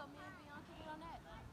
so me and Bianca get on that.